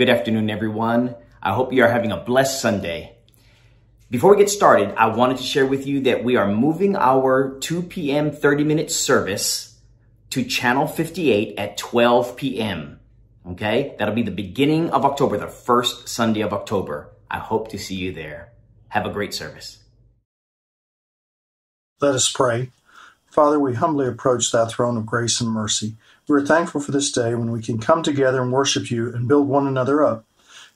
Good afternoon, everyone. I hope you are having a blessed Sunday. Before we get started, I wanted to share with you that we are moving our 2 p.m. 30 minute service to channel 58 at 12 p.m. Okay? That'll be the beginning of October, the first Sunday of October. I hope to see you there. Have a great service. Let us pray. Father, we humbly approach that throne of grace and mercy. We are thankful for this day when we can come together and worship you and build one another up.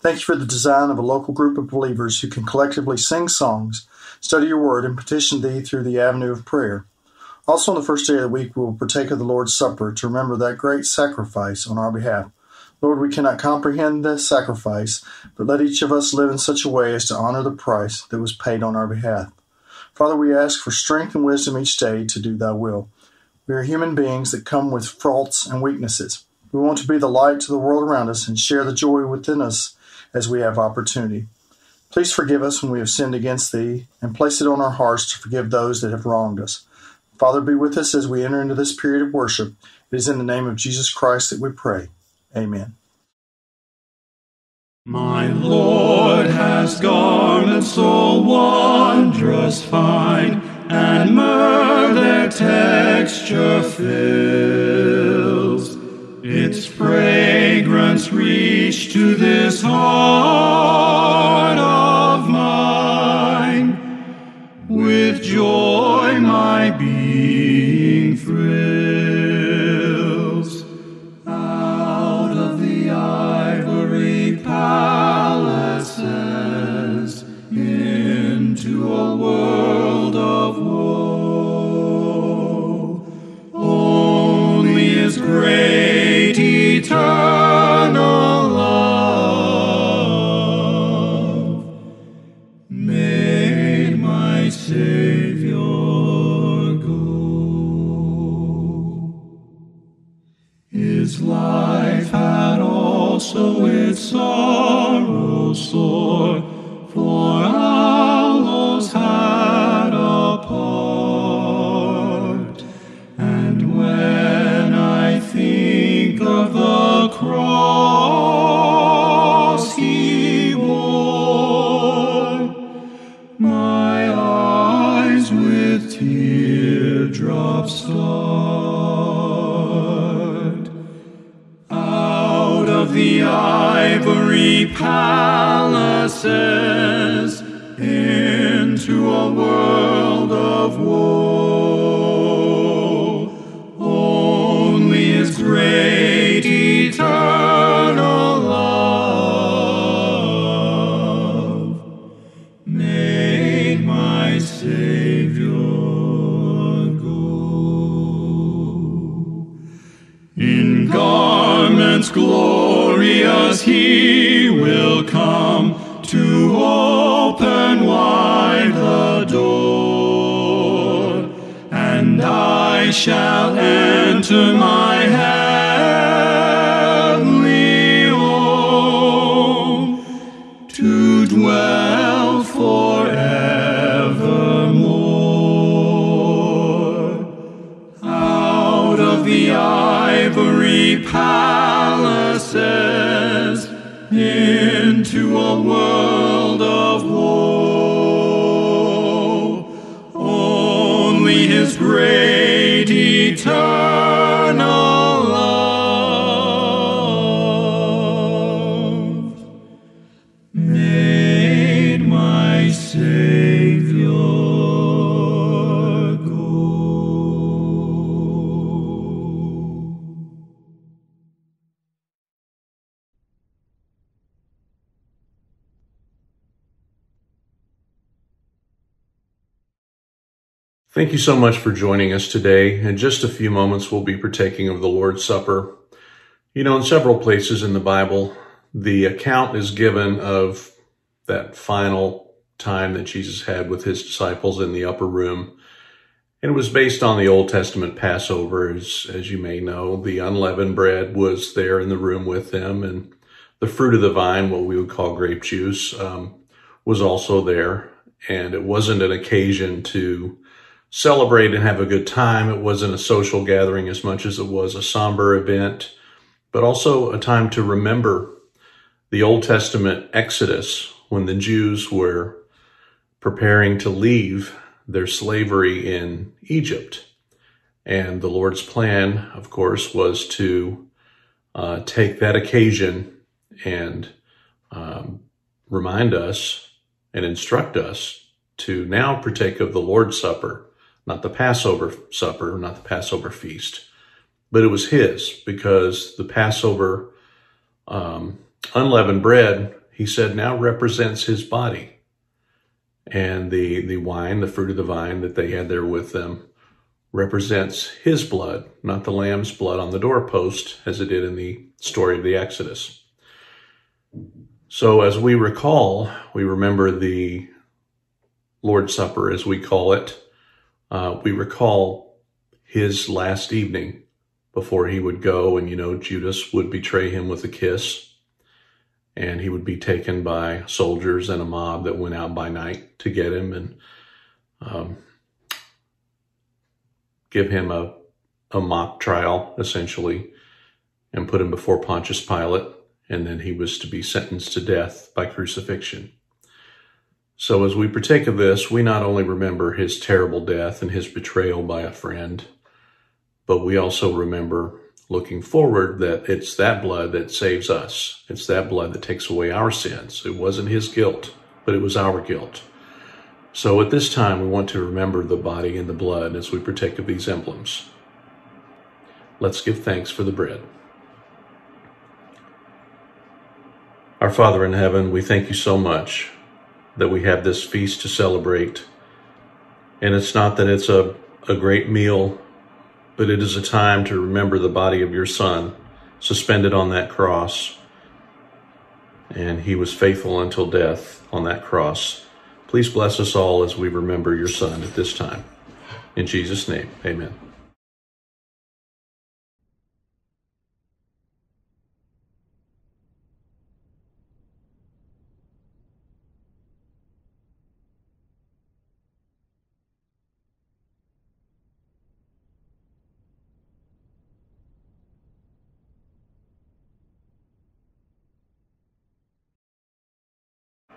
Thank you for the design of a local group of believers who can collectively sing songs, study your word, and petition thee through the avenue of prayer. Also, on the first day of the week, we will partake of the Lord's Supper to remember that great sacrifice on our behalf. Lord, we cannot comprehend the sacrifice, but let each of us live in such a way as to honor the price that was paid on our behalf. Father, we ask for strength and wisdom each day to do thy will. We are human beings that come with faults and weaknesses. We want to be the light to the world around us and share the joy within us as we have opportunity. Please forgive us when we have sinned against thee, and place it on our hearts to forgive those that have wronged us. Father, be with us as we enter into this period of worship. It is in the name of Jesus Christ that we pray. Amen. My Lord has garments so wondrous fine, and myrrh their texture fills. Its fragrance reach to this heart of mine. With joy my being thrills. Teardrops start. Shall enter my heavenly home to dwell forevermore. Out of the ivory palaces eternal Thank you so much for joining us today. In just a few moments, we'll be partaking of the Lord's Supper. You know, in several places in the Bible, the account is given of that final time that Jesus had with his disciples in the upper room. And it was based on the Old Testament Passover, as, as you may know. The unleavened bread was there in the room with them, and the fruit of the vine, what we would call grape juice, um, was also there. And it wasn't an occasion to celebrate and have a good time. It wasn't a social gathering as much as it was a somber event, but also a time to remember the Old Testament Exodus, when the Jews were preparing to leave their slavery in Egypt. And the Lord's plan, of course, was to uh, take that occasion and um, remind us and instruct us to now partake of the Lord's Supper, not the Passover supper, not the Passover feast, but it was His because the Passover um, unleavened bread, He said, now represents His body. And the, the wine, the fruit of the vine that they had there with them, represents His blood, not the lamb's blood on the doorpost, as it did in the story of the Exodus. So, as we recall, we remember the Lord's Supper, as we call it. Uh, we recall his last evening before he would go, and you know, Judas would betray him with a kiss, and he would be taken by soldiers and a mob that went out by night to get him and um, give him a, a mock trial, essentially, and put him before Pontius Pilate and then he was to be sentenced to death by crucifixion. So as we partake of this, we not only remember his terrible death and his betrayal by a friend, but we also remember looking forward that it's that blood that saves us. It's that blood that takes away our sins. It wasn't his guilt, but it was our guilt. So at this time, we want to remember the body and the blood as we partake of these emblems. Let's give thanks for the bread. Our Father in heaven, we thank you so much that we have this feast to celebrate. And it's not that it's a, a great meal, but it is a time to remember the body of your Son suspended on that cross. And he was faithful until death on that cross. Please bless us all as we remember your Son at this time. In Jesus' name, amen.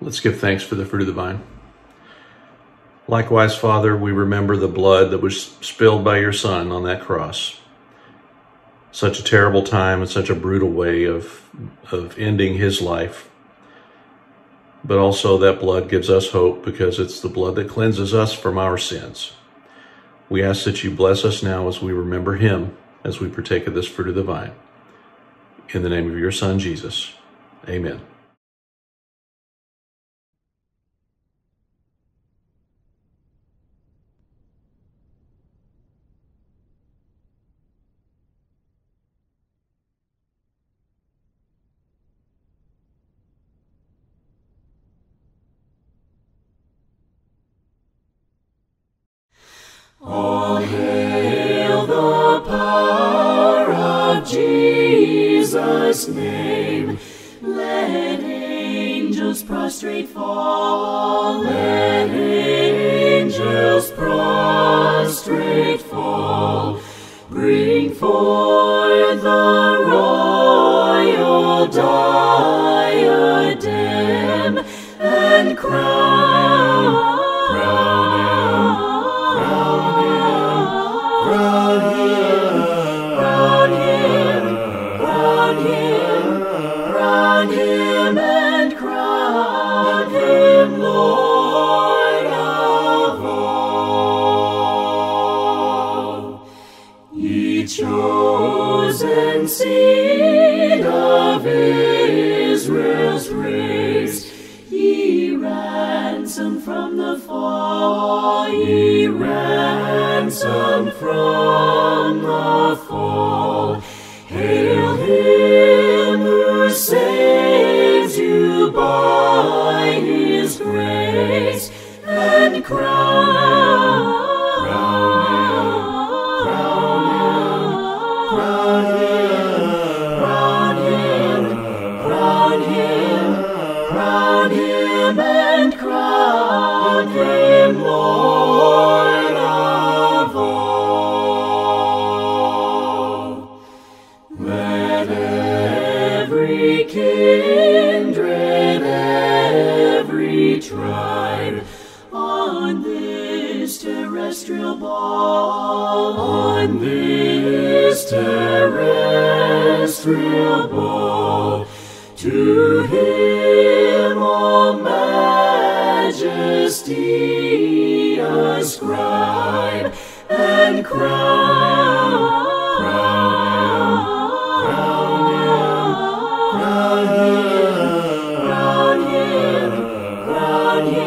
Let's give thanks for the fruit of the vine. Likewise, Father, we remember the blood that was spilled by your Son on that cross. Such a terrible time and such a brutal way of, of ending his life. But also, that blood gives us hope because it's the blood that cleanses us from our sins. We ask that you bless us now as we remember him, as we partake of this fruit of the vine. In the name of your Son, Jesus. Amen. Crown him, him, him, him, and crown him Lord to him all majesty ascribe and crown, crown crown him, crown him, crown him,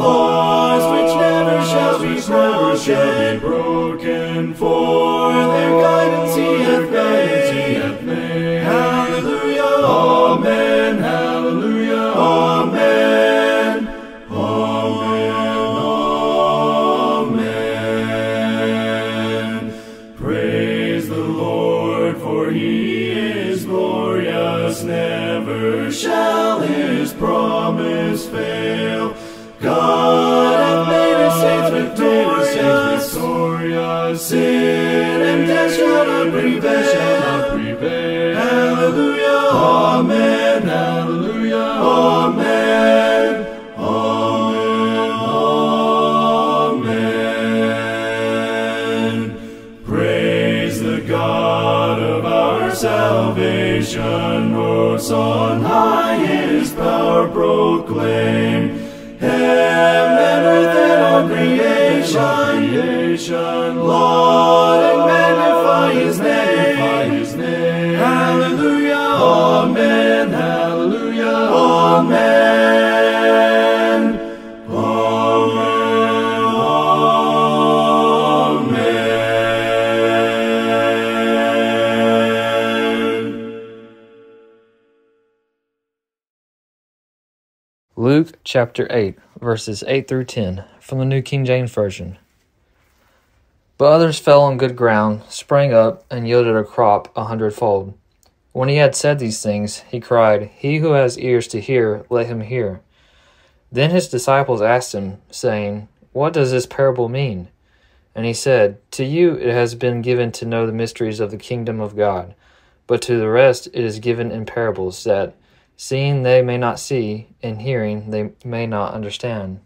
Laws which never shall be broken, shall be broken. For salvation. Rose on high his power proclaim. Heaven and earth and all creation, creation, Lord, and magnify His name. Hallelujah, Amen, Hallelujah, Amen, Luke chapter 8, verses 8 through 10, from the New King James Version. But others fell on good ground, sprang up, and yielded a crop a hundredfold. When he had said these things, he cried, He who has ears to hear, let him hear. Then his disciples asked him, saying, What does this parable mean? And he said, To you it has been given to know the mysteries of the kingdom of God, but to the rest it is given in parables, that seeing they may not see, and hearing they may not understand.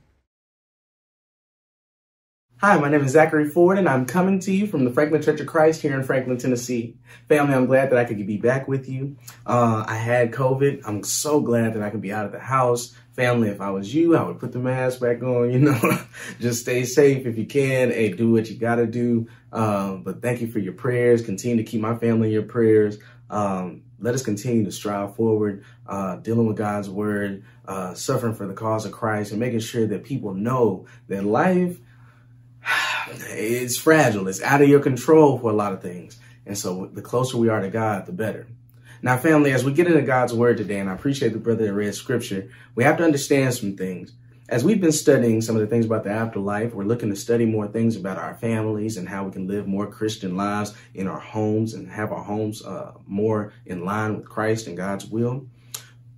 Hi, my name is Zachary Ford, and I'm coming to you from the Franklin Church of Christ here in Franklin, Tennessee. Family, I'm glad that I could be back with you. Uh, I had COVID. I'm so glad that I could be out of the house. Family, if I was you, I would put the mask back on, you know, just stay safe if you can. Hey, do what you got to do. Um, but thank you for your prayers. Continue to keep my family in your prayers. Um, let us continue to strive forward, uh, dealing with God's word, uh, suffering for the cause of Christ, and making sure that people know that life is fragile. It's out of your control for a lot of things. And so the closer we are to God, the better. Now, family, as we get into God's word today, and I appreciate the brother that read scripture, we have to understand some things. As we've been studying some of the things about the afterlife, we're looking to study more things about our families and how we can live more Christian lives in our homes and have our homes uh, more in line with Christ and God's will.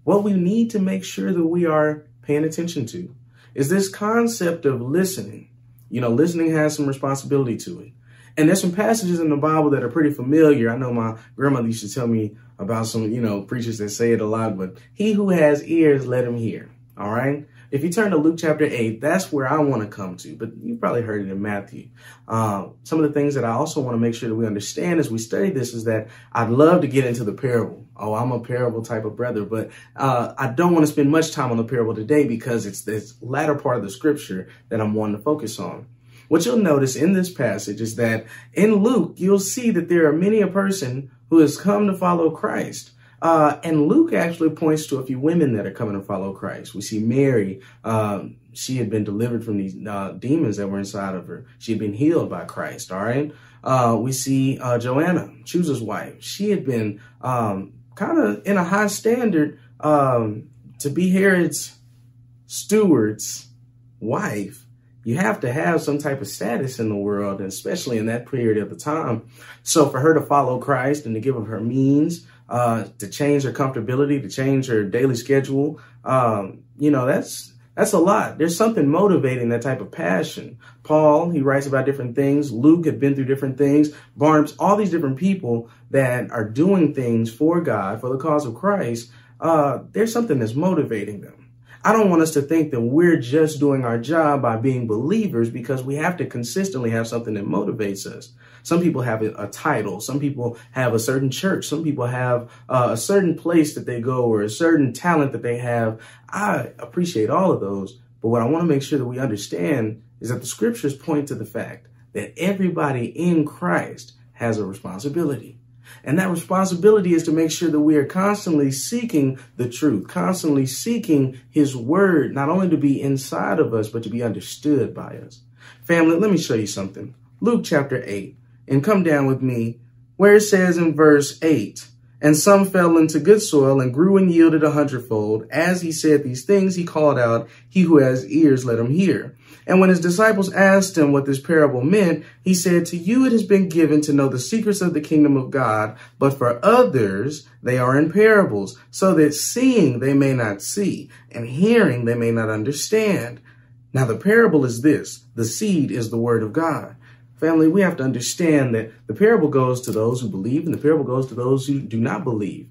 What we need to make sure that we are paying attention to is this concept of listening. You know, listening has some responsibility to it. And there's some passages in the Bible that are pretty familiar. I know my grandmother used to tell me about some, you know, preachers that say it a lot, but he who has ears, let him hear. All right. If you turn to Luke chapter 8, that's where I want to come to, but you've probably heard it in Matthew. Uh, some of the things that I also want to make sure that we understand as we study this is that I'd love to get into the parable. Oh, I'm a parable type of brother, but uh, I don't want to spend much time on the parable today because it's this latter part of the scripture that I'm wanting to focus on. What you'll notice in this passage is that in Luke, you'll see that there are many a person who has come to follow Christ. Uh, and Luke actually points to a few women that are coming to follow Christ. We see Mary. Um, she had been delivered from these uh, demons that were inside of her. She had been healed by Christ. All right. Uh, we see uh, Joanna, Chuza's wife. She had been um, kind of in a high standard um, to be Herod's steward's wife you have to have some type of status in the world, and especially in that period of the time. So for her to follow Christ and to give of her means, uh, to change her comfortability, to change her daily schedule, um, you know, that's that's a lot. There's something motivating that type of passion. Paul, he writes about different things. Luke had been through different things. Barnes, all these different people that are doing things for God, for the cause of Christ, uh, there's something that's motivating them. I don't want us to think that we're just doing our job by being believers because we have to consistently have something that motivates us. Some people have a, title. Some people have a certain church. Some people have uh, a certain place that they go or a certain talent that they have. I appreciate all of those. But what I want to make sure that we understand is that the scriptures point to the fact that everybody in Christ has a responsibility. And that responsibility is to make sure that we are constantly seeking the truth, constantly seeking his word, not only to be inside of us, but to be understood by us. Family, let me show you something. Luke chapter 8, and come down with me where it says in verse 8, and some fell into good soil and grew and yielded a hundredfold. As he said these things, he called out, He who has ears, let him hear. And when his disciples asked him what this parable meant, he said, To you it has been given to know the secrets of the kingdom of God, but for others they are in parables, so that seeing they may not see, and hearing they may not understand. Now the parable is this the seed is the word of God. Family, we have to understand that the parable goes to those who believe, and the parable goes to those who do not believe.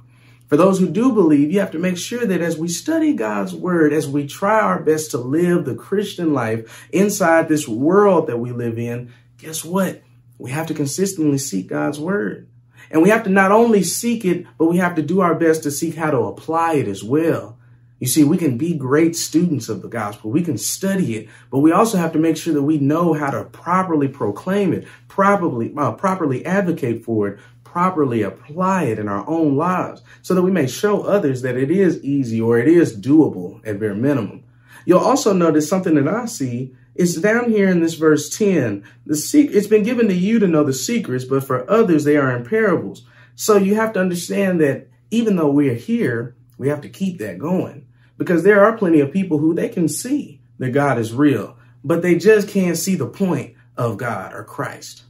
For those who do believe, you have to make sure that as we study God's word, as we try our best to live the Christian life inside this world that we live in, guess what? We have to consistently seek God's word. And we have to not only seek it, but we have to do our best to seek how to apply it as well. You see, we can be great students of the gospel. We can study it, but we also have to make sure that we know how to properly proclaim it, properly, uh, properly advocate for it, properly apply it in our own lives so that we may show others that it is easy or it is doable at bare minimum. You'll also notice something that I see is down here in this verse 10. The secret, it's been given to you to know the secrets, but for others, they are in parables. So you have to understand that even though we're here, we have to keep that going because there are plenty of people who they can see that God is real, but they just can't see the point of God or Christ.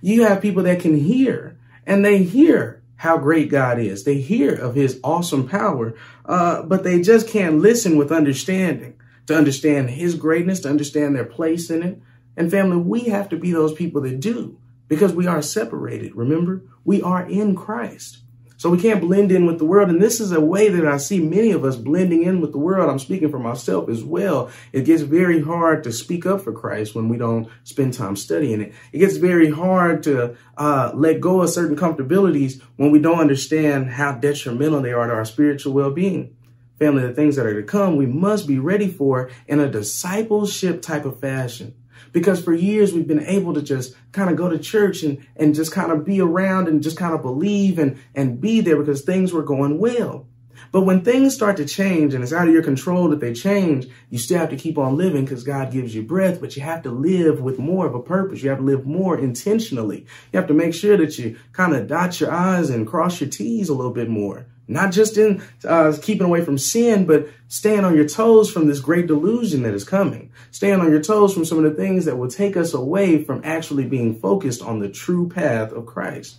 You have people that can hear and they hear how great God is. They hear of his awesome power, uh, but they just can't listen with understanding to understand his greatness, to understand their place in it. And family, we have to be those people that do because we are separated. Remember, we are in Christ. So we can't blend in with the world. And this is a way that I see many of us blending in with the world. I'm speaking for myself as well. It gets very hard to speak up for Christ when we don't spend time studying it. It gets very hard to uh, let go of certain comfortabilities when we don't understand how detrimental they are to our spiritual well-being. Family, the things that are to come, we must be ready for in a discipleship type of fashion because for years we've been able to just kind of go to church and, and just kind of be around and just kind of believe and, and be there because things were going well. But when things start to change and it's out of your control that they change, you still have to keep on living because God gives you breath, but you have to live with more of a purpose. You have to live more intentionally. You have to make sure that you kind of dot your I's and cross your T's a little bit more Not just in uh, keeping away from sin, but staying on your toes from this great delusion that is coming. Staying on your toes from some of the things that will take us away from actually being focused on the true path of Christ.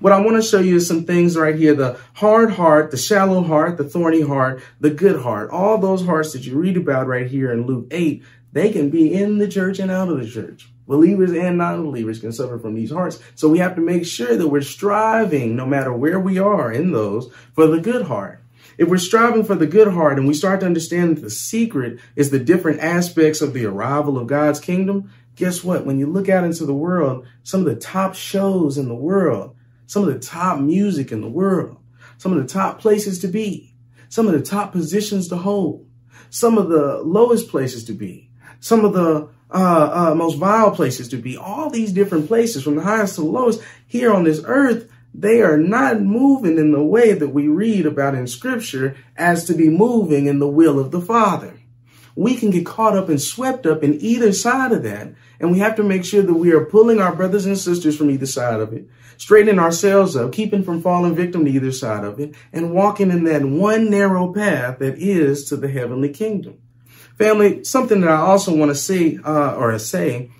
What I want to show you is some things right here the hard heart, the shallow heart, the thorny heart, the good heart. All those hearts that you read about right here in Luke 8, they can be in the church and out of the church. Believers and non believers can suffer from these hearts. So we have to make sure that we're striving, no matter where we are in those, for the good heart. If we're striving for the good heart and we start to understand that the secret is the different aspects of the arrival of God's kingdom, guess what? When you look out into the world, some of the top shows in the world, some of the top music in the world, some of the top places to be, some of the top positions to hold, some of the lowest places to be, some of the uh, uh, most vile places to be, all these different places from the highest to the lowest here on this earth, they are not moving in the way that we read about in scripture as to be moving in the will of the Father. We can get caught up and swept up in either side of that. And we have to make sure that we are pulling our brothers and sisters from either side of it, straightening ourselves up, keeping from falling victim to either side of it, and walking in that one narrow path that is to the heavenly kingdom. Family, something that I also want to say uh, or say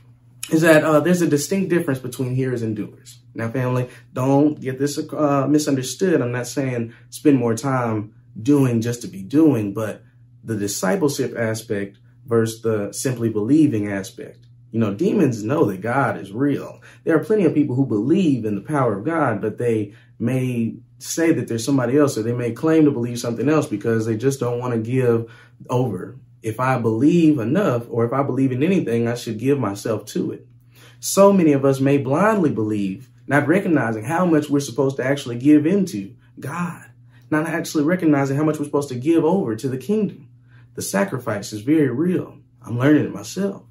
is that uh, there's a distinct difference between hearers and doers. Now, family, don't get this uh, misunderstood. I'm not saying spend more time doing just to be doing, but the discipleship aspect versus the simply believing aspect. You know, demons know that God is real. There are plenty of people who believe in the power of God, but they may say that there's somebody else or they may claim to believe something else because they just don't want to give over if I believe enough or if I believe in anything, I should give myself to it. So many of us may blindly believe, not recognizing how much we're supposed to actually give into God, not actually recognizing how much we're supposed to give over to the kingdom. The sacrifice is very real. I'm learning it myself.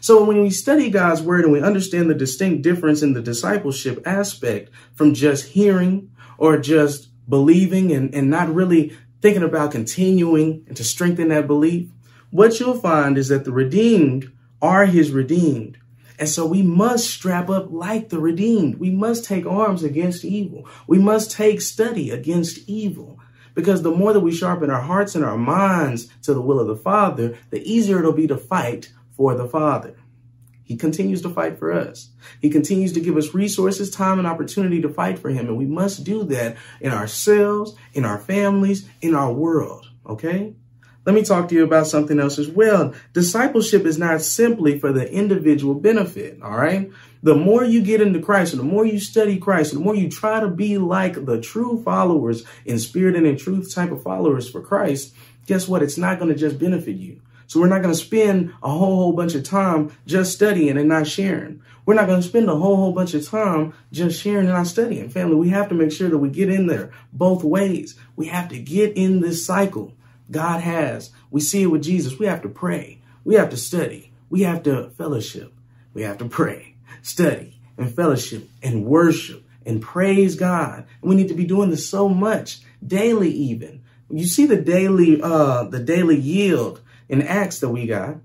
So when we study God's word and we understand the distinct difference in the discipleship aspect from just hearing or just believing and, and not really thinking about continuing and to strengthen that belief, what you'll find is that the redeemed are his redeemed. And so we must strap up like the redeemed. We must take arms against evil. We must take study against evil. Because the more that we sharpen our hearts and our minds to the will of the Father, the easier it'll be to fight for the Father. He continues to fight for us. He continues to give us resources, time, and opportunity to fight for Him. And we must do that in ourselves, in our families, in our world. Okay? Let me talk to you about something else as well. Discipleship is not simply for the individual benefit, all right? The more you get into Christ and the more you study Christ and the more you try to be like the true followers in spirit and in truth type of followers for Christ, guess what? It's not going to just benefit you. So we're not going to spend a whole, whole bunch of time just studying and not sharing. We're not going to spend a whole, whole bunch of time just sharing and not studying. Family, we have to make sure that we get in there both ways. We have to get in this cycle. God has. We see it with Jesus. We have to pray. We have to study. We have to fellowship. We have to pray, study, and fellowship, and worship, and praise God. We need to be doing this so much, daily even. You see the daily, uh, the daily yield in Acts that we got.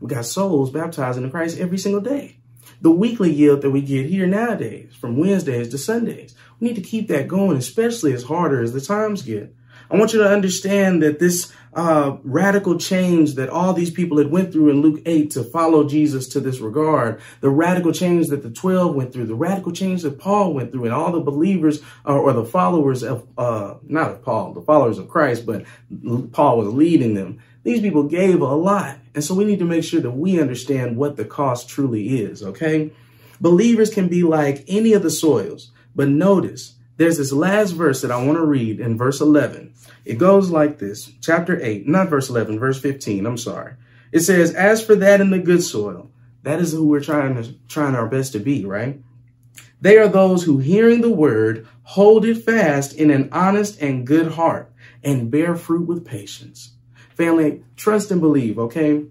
We got souls baptized into Christ every single day. The weekly yield that we get here nowadays, from Wednesdays to Sundays. We need to keep that going, especially as harder as the times get. I want you to understand that this uh, radical change that all these people had went through in Luke 8 to follow Jesus to this regard, the radical change that the 12 went through, the radical change that Paul went through, and all the believers uh, or the followers of, uh, not of Paul, the followers of Christ, but Paul was leading them. These people gave a lot. And so we need to make sure that we understand what the cost truly is, okay? Believers can be like any of the soils, but notice there's this last verse that I want to read in verse 11. It goes like this, chapter 8, not verse 11, verse 15. I'm sorry. It says, As for that in the good soil, that is who we're trying to trying our best to be, right? They are those who hearing the word hold it fast in an honest and good heart and bear fruit with patience. Family, trust and believe, okay?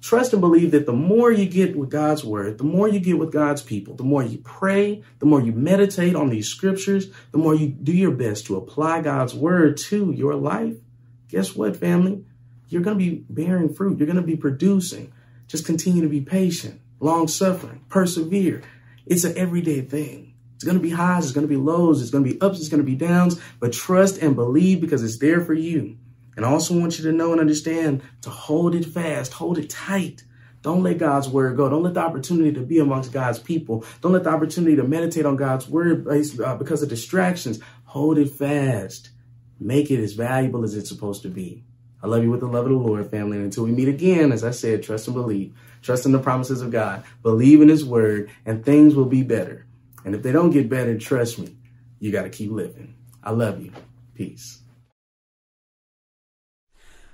Trust and believe that the more you get with God's word, the more you get with God's people, the more you pray, the more you meditate on these scriptures, the more you do your best to apply God's word to your life. Guess what, family? You're going to be bearing fruit. You're going to be producing. Just continue to be patient, long suffering, persevere. It's an everyday thing. It's going to be highs, it's going to be lows, it's going to be ups, it's going to be downs, but trust and believe because it's there for you. And I also want you to know and understand to hold it fast, hold it tight. Don't let God's word go. Don't let the opportunity to be amongst God's people. Don't let the opportunity to meditate on God's word uh, because of distractions. Hold it fast. Make it as valuable as it's supposed to be. I love you with the love of the Lord, family. And until we meet again, as I said, trust and believe. Trust in the promises of God. Believe in his word and things will be better. And if they don't get better, trust me, you got to keep living. I love you. Peace.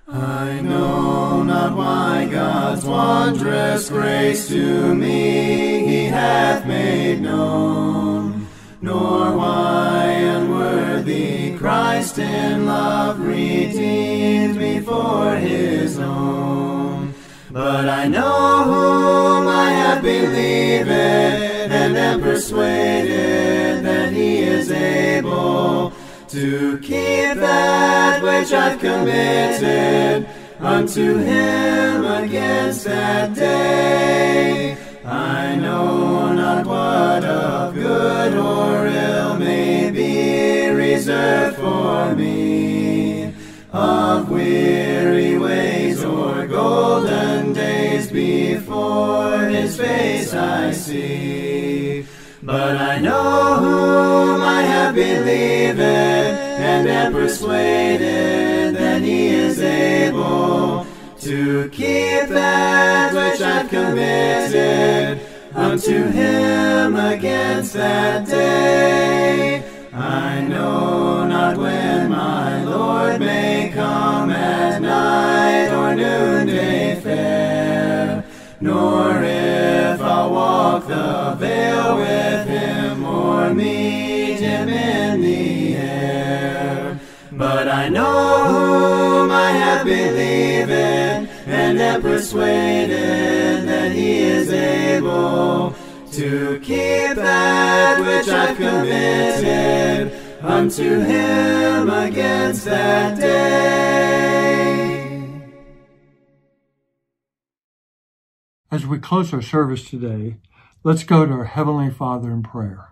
I know not why God's wondrous grace to me he hath made known, nor why unworthy Christ in love redeemed me for his own. But I know whom I have believed and am persuaded that he is able to keep that which I've committed unto him against that day. I know not what of good or ill may be reserved for me, of weary ways or golden days before his face I see. But I know whom I have believed and am persuaded that he is able to keep that which I've committed unto him against that day. I know not when my Lord may come at night or noonday fair, nor the veil with him or meet him in the air. But I know whom I have believed and am persuaded that he is able to keep that which I've committed unto him against that day. As we close our service today, let's go to our Heavenly Father in prayer.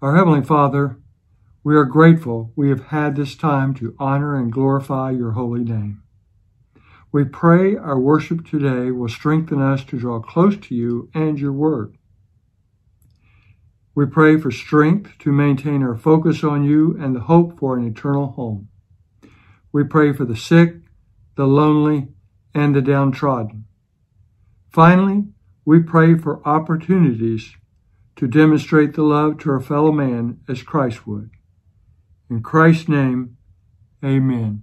Our Heavenly Father, we are grateful we have had this time to honor and glorify your holy name. We pray our worship today will strengthen us to draw close to you and your word. We pray for strength to maintain our focus on you and the hope for an eternal home. We pray for the sick, the lonely, and the downtrodden. Finally, we pray for opportunities to demonstrate the love to our fellow man as Christ would. In Christ's name, amen.